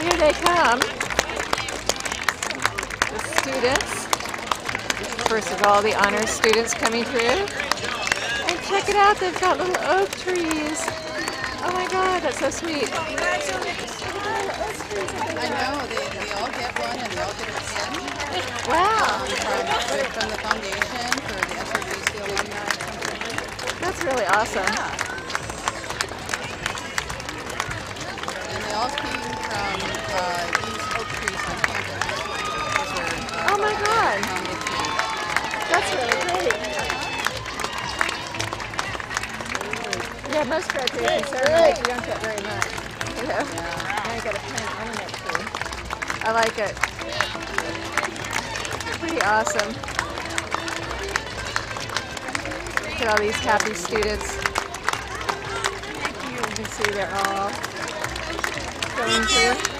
here they come. The students. First of all, the honors students coming through. And check it out, they've got little oak trees. Oh my god, that's so sweet. I know, they, they all get one and they all get a pin Wow, um, from, from the foundation for the SRJC alumni. that's really awesome. And they all came from Yeah, most graduation ceremonies you don't get very much. You know? Yeah. Now you got a ornament tree. I like it. Pretty awesome. Look at all these happy students. You can see they're all going through.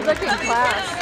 good looking class.